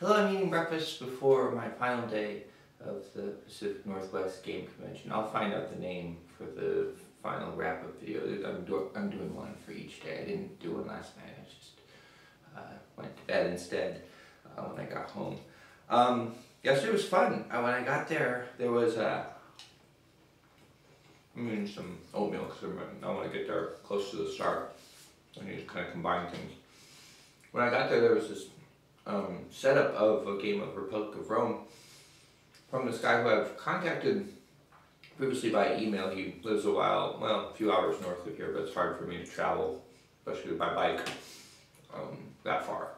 Hello, I'm eating breakfast before my final day of the Pacific Northwest Game Convention. I'll find out the name for the final wrap-up video. I'm, do I'm doing one for each day. I didn't do one last night. I just uh, went to bed instead uh, when I got home. Um, yesterday was fun. Uh, when I got there, there was uh, I'm eating some oatmeal because I want to get there close to the start. I need to kind of combine things. When I got there, there was this um, setup of a game of Republic of Rome from this guy who I've contacted previously by email. He lives a while, well, a few hours north of here, but it's hard for me to travel, especially by bike, um, that far.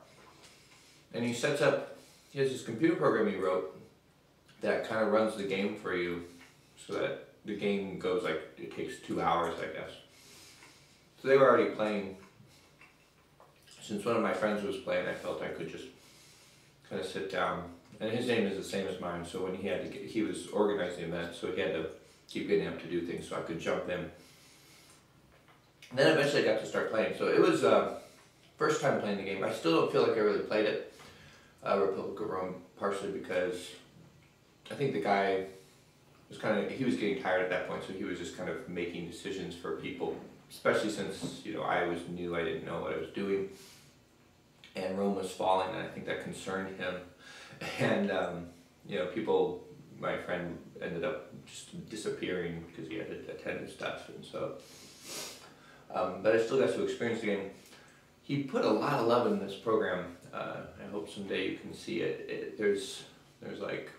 And he sets up, he has this computer program he wrote that kind of runs the game for you so that the game goes like, it takes two hours, I guess. So they were already playing since one of my friends was playing, I felt I could just kind of sit down. And his name is the same as mine, so when he had to get, he was organizing the event, so he had to keep getting up to do things so I could jump in. And then eventually I got to start playing. So it was uh, first time playing the game. I still don't feel like I really played it, uh, Republic of Rome, partially because I think the guy was kind of, he was getting tired at that point, so he was just kind of making decisions for people, especially since, you know, I was new, I didn't know what I was doing and Rome was falling, and I think that concerned him. And um, you know, people, my friend ended up just disappearing because he had to attend his stuff, and so. Um, but I still got to experience the game. He put a lot of love in this program. Uh, I hope someday you can see it. it. There's there's like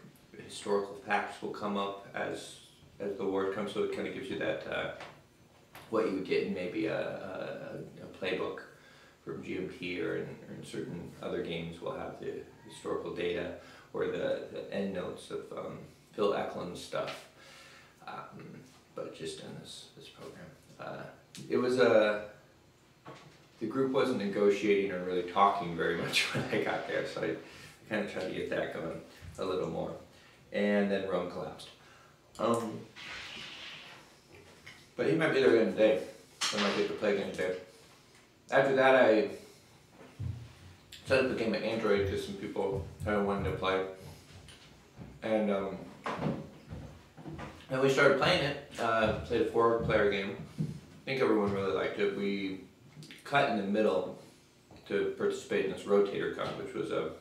historical facts will come up as as the word comes, so it kind of gives you that uh, what you would get in maybe a, a, a playbook from GMT or in, or in certain other games will have the historical data or the, the end notes of um, Phil Eklund's stuff, um, but just in this, this program. Uh, it was a, the group wasn't negotiating or really talking very much when I got there, so I kind of tried to get that going a little more. And then Rome collapsed. Um, but he might be there again today. I might get to play again today after that, I set up a game of Android because some people wanted to play. And um, then we started playing it, uh, played a four player game. I think everyone really liked it. We cut in the middle to participate in this rotator cup, which was a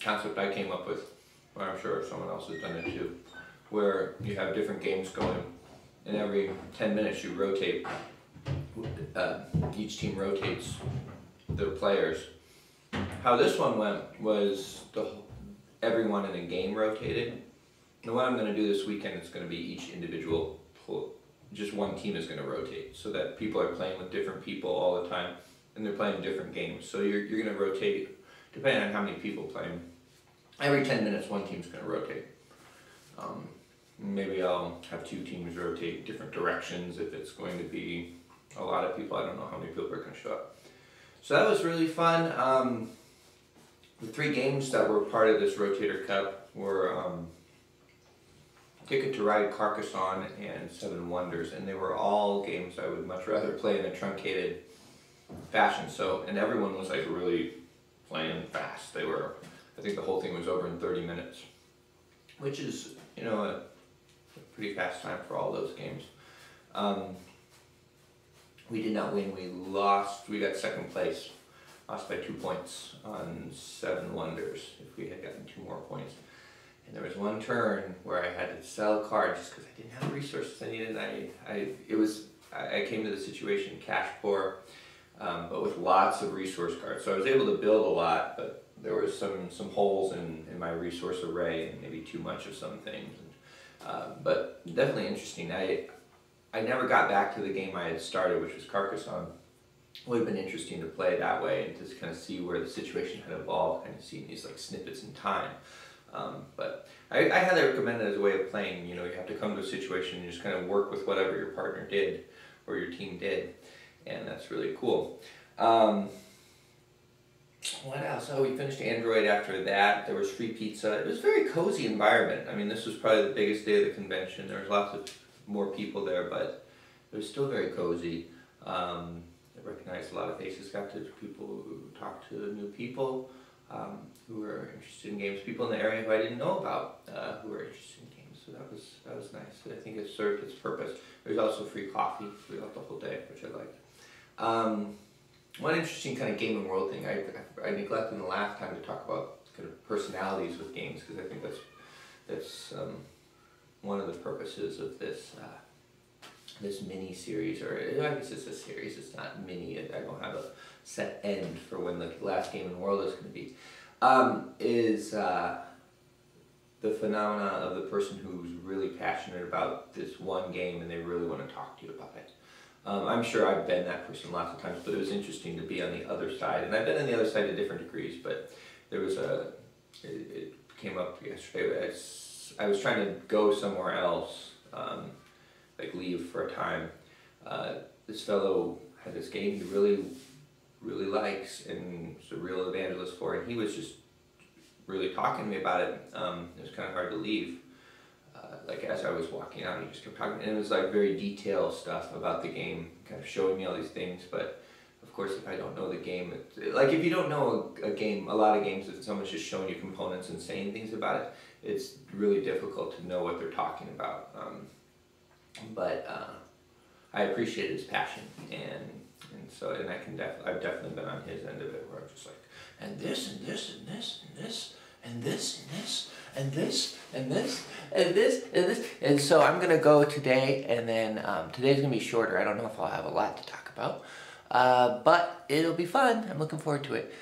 concept I came up with, but I'm sure someone else has done it too, where you have different games going, and every 10 minutes you rotate uh, each team rotates their players. How this one went was the everyone in a game rotated. And what I'm going to do this weekend is going to be each individual, just one team is going to rotate so that people are playing with different people all the time and they're playing different games. So you're, you're going to rotate depending on how many people playing. Every 10 minutes one team's going to rotate. Um, maybe I'll have two teams rotate different directions if it's going to be a lot of people. I don't know how many people are going to show up. So that was really fun. Um, the three games that were part of this Rotator Cup were um, Ticket to Ride Carcassonne and Seven Wonders, and they were all games I would much rather play in a truncated fashion. So, and everyone was like really playing fast. They were, I think the whole thing was over in 30 minutes, which is, you know, a, a pretty fast time for all those games. Um, we did not win. We lost. We got second place. Lost by two points on Seven Wonders. If we had gotten two more points. And there was one turn where I had to sell cards just because I didn't have the resources I needed. I, I, it was, I, I came to the situation cash poor, um, but with lots of resource cards. So I was able to build a lot, but there was some, some holes in, in my resource array and maybe too much of some things. And, uh, but definitely interesting. I, I never got back to the game I had started, which was Carcassonne. It would have been interesting to play that way and just kind of see where the situation had evolved, kind of seeing these like snippets in time. Um, but I, I highly recommend it as a way of playing. You know, you have to come to a situation and just kind of work with whatever your partner did or your team did, and that's really cool. Um, what else? Oh, we finished Android after that. There was free pizza. It was a very cozy environment. I mean, this was probably the biggest day of the convention. There was lots of more people there, but it was still very cozy. Um, I recognized a lot of faces, got to people who talked to new people. um, who were interested in games, people in the area who I didn't know about uh, who were interested in games. So that was that was nice. I think it served its purpose. There's also free coffee throughout the whole day, which I liked. Um, one interesting kind of gaming world thing I, I, I neglected in the last time to talk about kind of personalities with games because I think that's that's um, one of the purposes of this uh, this mini series, or I guess it's a series. It's not mini. I don't have a set end for when the last game in the world is going to be. Um, is uh, the phenomena of the person who's really passionate about this one game and they really want to talk to you about it. Um, I'm sure I've been that person lots of times, but it was interesting to be on the other side. And I've been on the other side to different degrees, but there was a, it, it came up yesterday. I, was trying to go somewhere else, um, like leave for a time. Uh, this fellow had this game he really, really likes and is a real evangelist for, and he was just really talking to me about it. Um, it was kind of hard to leave. Uh, like as I was walking out, he just kept talking, and it was like very detailed stuff about the game, kind of showing me all these things. But of course, if I don't know the game, it, like if you don't know a, a, game, a lot of games, if someone's just showing you components and saying things about it, it's really difficult to know what they're talking about. Um, but uh, I appreciate his passion, and and so and I can def- I've definitely been on his end of it, where I'm just like, and this and this and this and this and this and this and this and this and this and this. And so I'm going to go today, and then um, today's going to be shorter. I don't know if I'll have a lot to talk about, uh, but it'll be fun. I'm looking forward to it.